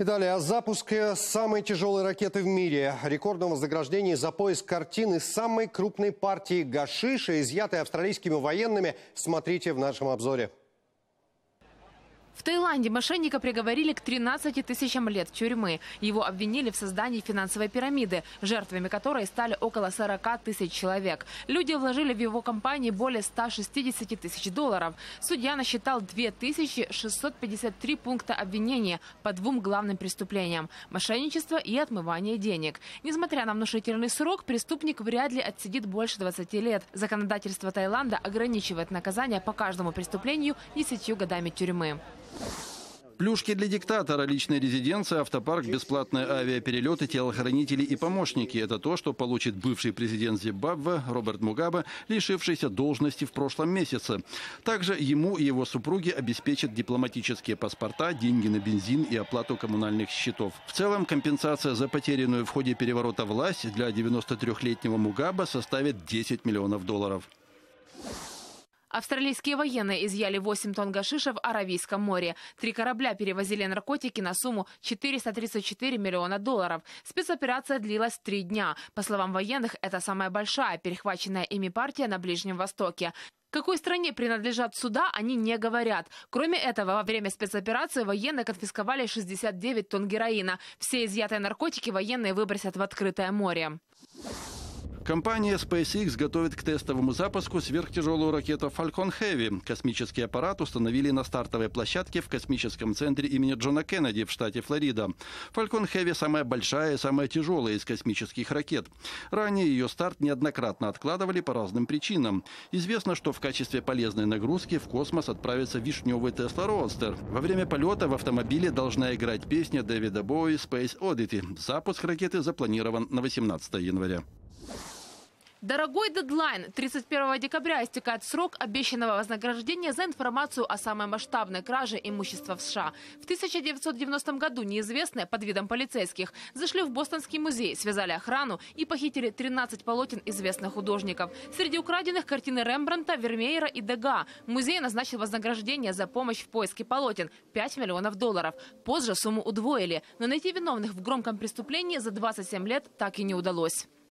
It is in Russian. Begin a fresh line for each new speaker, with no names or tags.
И далее о запуске самой тяжелой ракеты в мире. Рекордном вознаграждении за поиск картины самой крупной партии гашиша, изъятой австралийскими военными, смотрите в нашем обзоре.
В Таиланде мошенника приговорили к 13 тысячам лет тюрьмы. Его обвинили в создании финансовой пирамиды, жертвами которой стали около 40 тысяч человек. Люди вложили в его компании более 160 тысяч долларов. Судья насчитал 2653 пункта обвинения по двум главным преступлениям – мошенничество и отмывание денег. Несмотря на внушительный срок, преступник вряд ли отсидит больше 20 лет. Законодательство Таиланда ограничивает наказание по каждому преступлению 10 годами тюрьмы.
Плюшки для диктатора, личная резиденция, автопарк, бесплатные авиаперелеты, телохранители и помощники – это то, что получит бывший президент Зимбабве Роберт Мугабе, лишившийся должности в прошлом месяце. Также ему и его супруге обеспечат дипломатические паспорта, деньги на бензин и оплату коммунальных счетов. В целом компенсация за потерянную в ходе переворота власть для 93-летнего Мугаба составит 10 миллионов долларов.
Австралийские военные изъяли 8 тонн гашиша в Аравийском море. Три корабля перевозили наркотики на сумму 434 миллиона долларов. Спецоперация длилась три дня. По словам военных, это самая большая перехваченная ими партия на Ближнем Востоке. Какой стране принадлежат суда, они не говорят. Кроме этого, во время спецоперации военные конфисковали 69 тонн героина. Все изъятые наркотики военные выбросят в открытое море.
Компания SpaceX готовит к тестовому запуску сверхтяжелую ракету Falcon Heavy. Космический аппарат установили на стартовой площадке в космическом центре имени Джона Кеннеди в штате Флорида. Falcon Heavy самая большая и самая тяжелая из космических ракет. Ранее ее старт неоднократно откладывали по разным причинам. Известно, что в качестве полезной нагрузки в космос отправится вишневый Tesla Roadster. Во время полета в автомобиле должна играть песня Дэвида Боуи «Space Oddity». Запуск ракеты запланирован на 18 января.
Дорогой дедлайн. 31 декабря истекает срок обещанного вознаграждения за информацию о самой масштабной краже имущества в США. В 1990 году неизвестные под видом полицейских зашли в Бостонский музей, связали охрану и похитили 13 полотен известных художников. Среди украденных картины Рембранта, Вермеера и Дега. Музей назначил вознаграждение за помощь в поиске полотен – 5 миллионов долларов. Позже сумму удвоили, но найти виновных в громком преступлении за 27 лет так и не удалось.